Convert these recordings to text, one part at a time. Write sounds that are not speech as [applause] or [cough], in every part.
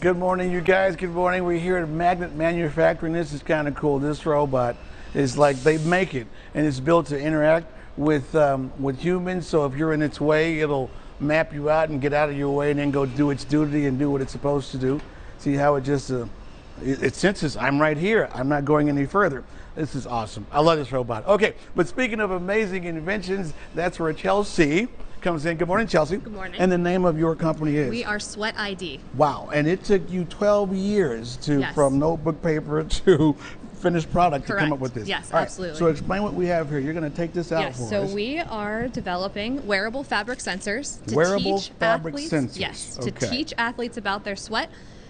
Good morning, you guys. Good morning. We're here at Magnet Manufacturing. This is kind of cool. This robot is like they make it, and it's built to interact with um, with humans. So if you're in its way, it'll map you out and get out of your way, and then go do its duty and do what it's supposed to do. See how it just uh, it, senses I'm right here. I'm not going any further. This is awesome. I love this robot. Okay, but speaking of amazing inventions, that's where Chelsea comes in. Good morning, Chelsea. Good morning. And the name of your company is? We are Sweat ID. Wow, and it took you 12 years to Yes. from notebook paper [laughs] to finished product to come up with this. Yes, All right, absolutely. So explain what we have here. You're going to take this out Yes, for so us. So we are developing wearable fabric sensors to Wearable teach fabric athletes. sensors. Yes, Okay. to teach athletes about their sweat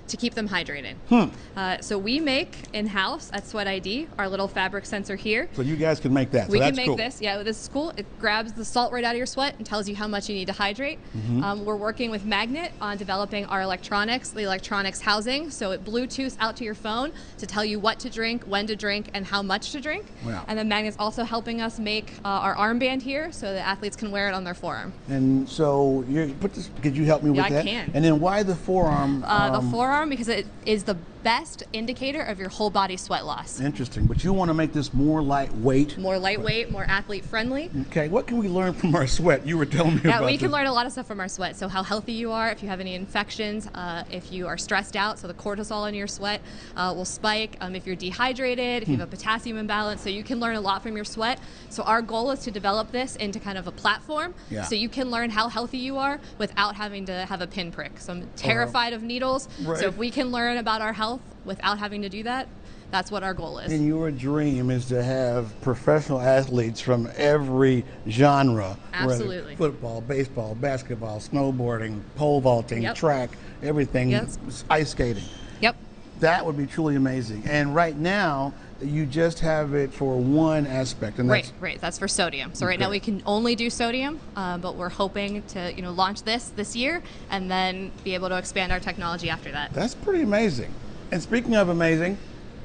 to keep them hydrated. Hmm. Uh, so we make in-house at Sweat ID our little fabric sensor here. so you guys can make that. so we can make cool. this. Yeah, this is cool. It grabs the salt right out of your sweat and tells you how much you need to hydrate. Mm-hmm. Um, we're working with Magnet on developing our electronics, the electronics housing. So it Bluetooths out to your phone to tell you what to drink, when to drink, and how much to drink. Wow. And then Magnet's also helping us make uh, our armband here so the athletes can wear it on their forearm. And so you put this. Could you help me with Yeah, I that? can. And then why the forearm? Uh, um, the forearm because it is the best indicator of your whole body sweat loss. Interesting, but you want to make this more lightweight. More lightweight, more athlete friendly. Okay, what can we learn from our sweat? You were telling me Yeah, about we this. can learn a lot of stuff from our sweat. So how healthy you are, if you have any infections, uh, if you are stressed out, so the cortisol in your sweat uh, will spike. Um, if you're dehydrated, if you Hmm. have a potassium imbalance, so you can learn a lot from your sweat. So our goal is to develop this into kind of a platform, Yeah. so you can learn how healthy you are without having to have a pinprick. So I'm terrified of needles. Right. So if we can learn about our health without having to do that, that's what our goal is. And your dream is to have professional athletes from every genre. Absolutely. Football, baseball, basketball, snowboarding, pole vaulting, Yep. track, everything, Yes. ice skating. Yep. That would be truly amazing. And right now, you just have it for one aspect, and that's Right, right. That's for sodium. So right now we can only do sodium, uh, but we're hoping to, you know, launch this this year and then be able to expand our technology after that. that's pretty amazing. And speaking of amazing,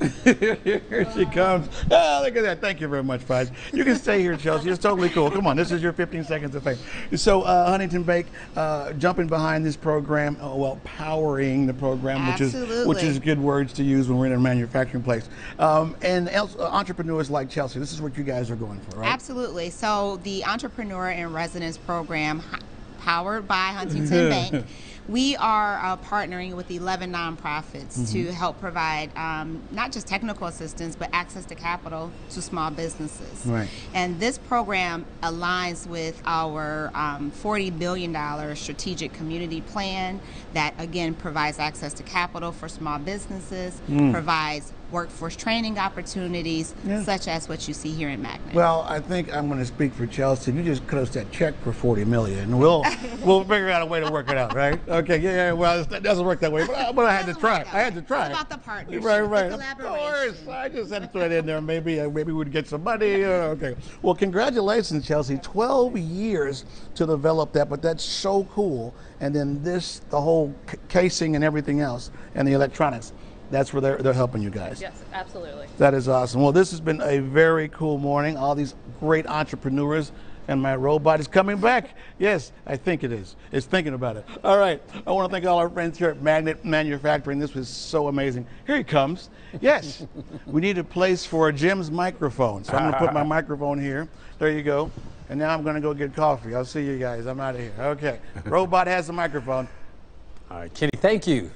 [laughs] here she comes. Oh, look at that. Thank you very much, Fudge. You can stay here, Chelsea. It's totally cool. Come on, this is your 15 seconds of fame. So, uh, Huntington Bank, uh, jumping behind this program, uh, well, powering the program, which is which is good words to use when we're in a manufacturing place. Um, and else, uh, entrepreneurs like Chelsea, this is what you guys are going for, right? Absolutely. So the Entrepreneur in Residence program, powered by Huntington [laughs] Bank, we are uh, partnering with 11 nonprofits to help provide um, not just technical assistance, but access to capital to small businesses. Right. And this program aligns with our um, $40 billion strategic community plan that, again, provides access to capital for small businesses, provides workforce training opportunities, Yeah. such as what you see here in Magnet. Well, I think I'm going to speak for Chelsea. You just cut us that check for 40 million. We'll [laughs] we'll figure out a way to work it out, right? Okay, yeah, yeah. Well, it doesn't work that way, but, I- but I had to try. I had to try. It's about the partnership, Right, the right. Of course. I just had to throw it in there. Maybe uh, maybe we'd get some money. Uh, okay. Well, congratulations, Chelsea. 12 years to develop that, but that's so cool. And then this, the whole c- casing and everything else, and the electronics. That's where they're, they're helping you guys. Yes, absolutely. That is awesome. Well, this has been a very cool morning. All these great entrepreneurs, and my robot is coming back. Yes, I think it is. It's thinking about it. All right. I want to thank all our friends here at Magnet Manufacturing. This was so amazing. Here he comes. Yes, we need a place for Jim's microphone. So I'm going to put my [laughs] microphone here. There you go. And now I'm going to go get coffee. I'll see you guys. I'm out of here. Okay. Robot has the microphone. All right, Kenny, thank you.